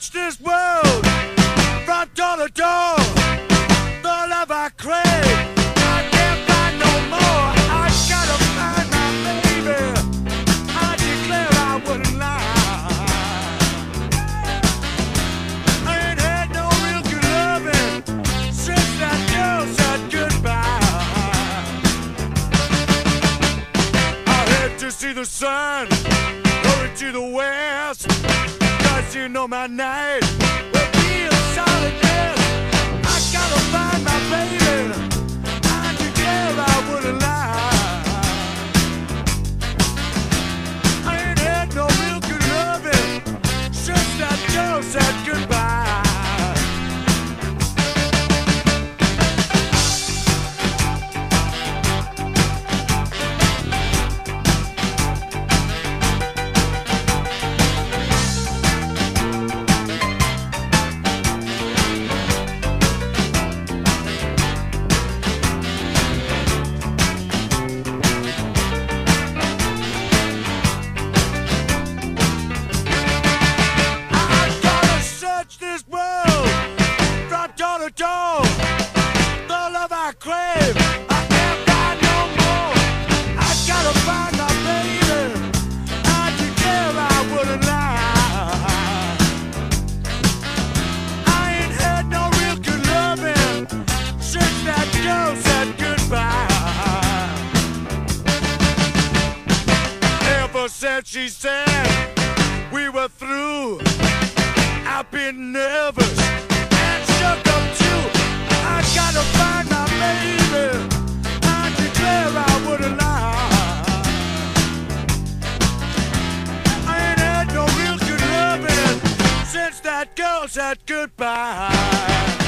searched this world from door to door. The love I crave, I can't find no more. I gotta find my baby. I declare I wouldn't lie. I ain't had no real good loving since that girl said goodbye. I head to see the sun, hurry to the west. You know my night from door. The love I crave, I can't find no more. I gotta find my baby. I declare I wouldn't lie. I ain't had no real good loving since that girl said goodbye. Ever since she said we were through. I've been that girl said goodbye.